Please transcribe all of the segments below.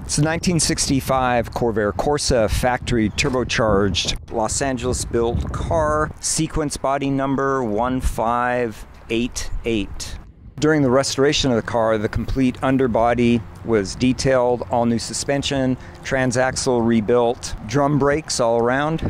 It's a 1965 Corvair Corsa factory turbocharged Los Angeles built car, sequence body number 1588. During the restoration of the car, the complete underbody was detailed, all new suspension, transaxle rebuilt, drum brakes all around,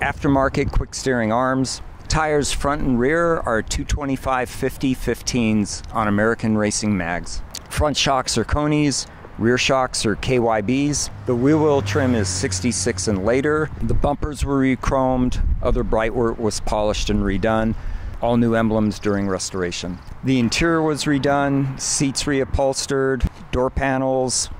aftermarket quick steering arms. Tires front and rear are 225 50 15s on American Racing Mags. Front shocks are Konis, Rear shocks are KYBs. The wheel well trim is 66 and later. The bumpers were re-chromed. Other bright work was polished and redone. All new emblems during restoration. The interior was redone, seats reupholstered, door panels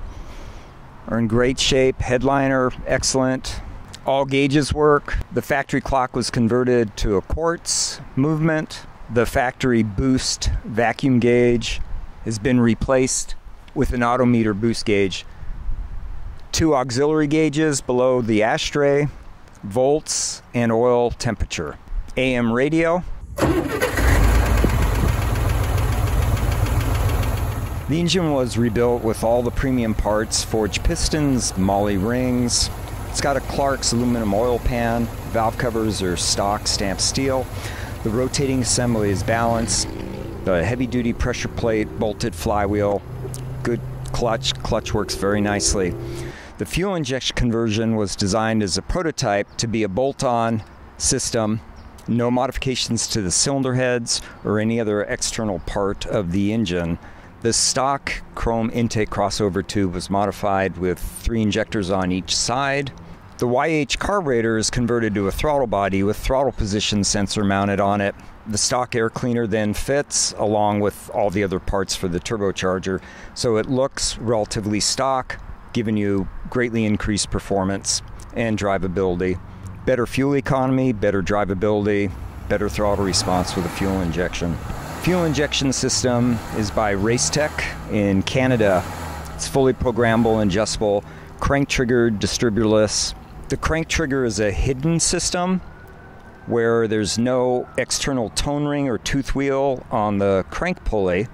are in great shape, headliner excellent. All gauges work. The factory clock was converted to a quartz movement. The factory boost vacuum gauge has been replaced with an AutoMeter boost gauge. Two auxiliary gauges below the ashtray, volts, and oil temperature. AM radio. The engine was rebuilt with all the premium parts forged pistons, moly rings. It's got a Clark's aluminum oil pan. Valve covers are stock stamped steel. The rotating assembly is balanced. The heavy duty pressure plate, bolted flywheel, good clutch. Clutch works very nicely. The fuel injection conversion was designed as a prototype to be a bolt on system, no modifications to the cylinder heads or any other external part of the engine. The stock chrome intake crossover tube was modified with three injectors on each side. The YH carburetor is converted to a throttle body with throttle position sensor mounted on it the stock air cleaner then fits along with all the other parts for the turbocharger. So it looks relatively stock, giving you greatly increased performance and drivability. Better fuel economy, better drivability, better throttle response with a fuel injection. Fuel injection system is by Racetech in Canada. It's fully programmable and adjustable, crank triggered, distributorless. The crank trigger is a hidden system where there's no external tone ring or tooth wheel on the crank pulley.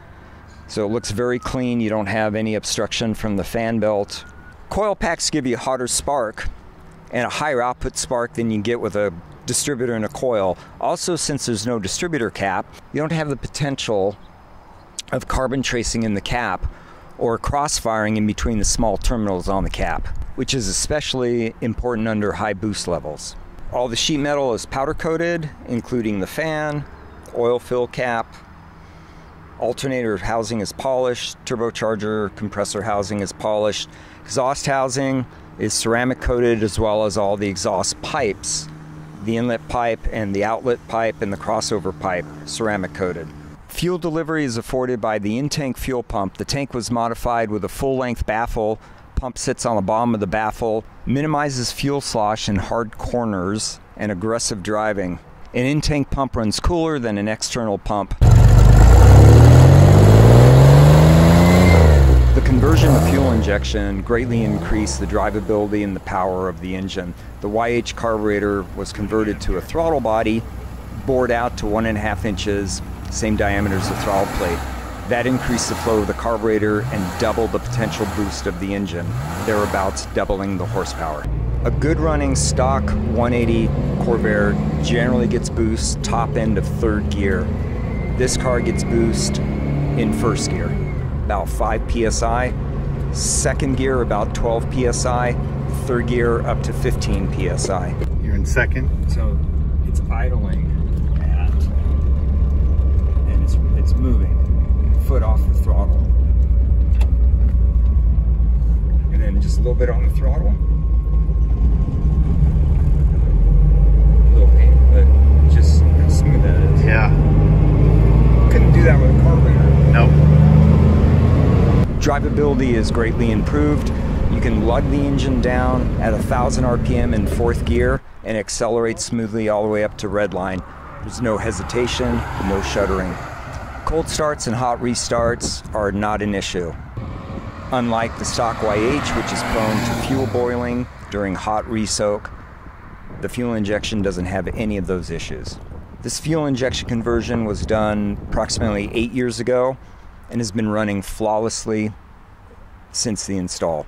So it looks very clean. You don't have any obstruction from the fan belt. Coil packs give you a hotter spark and a higher output spark than you get with a distributor and a coil. Also, since there's no distributor cap, you don't have the potential of carbon tracing in the cap or crossfiring in between the small terminals on the cap, which is especially important under high boost levels. All the sheet metal is powder coated, including the fan, oil fill cap, alternator housing is polished, turbocharger compressor housing is polished, exhaust housing is ceramic coated as well as all the exhaust pipes, the inlet pipe and the outlet pipe and the crossover pipe ceramic coated. Fuel delivery is afforded by the in-tank fuel pump. The tank was modified with a full-length baffle pump sits on the bottom of the baffle, minimizes fuel slosh in hard corners and aggressive driving. An in tank pump runs cooler than an external pump. The conversion to fuel injection greatly increased the drivability and the power of the engine. The YH carburetor was converted to a throttle body, bored out to one and a half inches, same diameter as the throttle plate. That increased the flow of the carburetor and doubled the potential boost of the engine, thereabouts doubling the horsepower. A good running stock 180 Corvair generally gets boost top end of third gear. This car gets boost in first gear, about 5 psi. Second gear, about 12 psi. Third gear, up to 15 psi. You're in second? So it's idling at, and it's, it's moving foot off the throttle. And then just a little bit on the throttle. A little pain, but just how smooth that is. Yeah. Couldn't do that with a carburetor. Nope. Drivability is greatly improved. You can lug the engine down at 1000 RPM in fourth gear and accelerate smoothly all the way up to redline. There's no hesitation, no shuddering. Cold starts and hot restarts are not an issue. Unlike the stock YH, which is prone to fuel boiling during hot resoak, the fuel injection doesn't have any of those issues. This fuel injection conversion was done approximately eight years ago and has been running flawlessly since the install.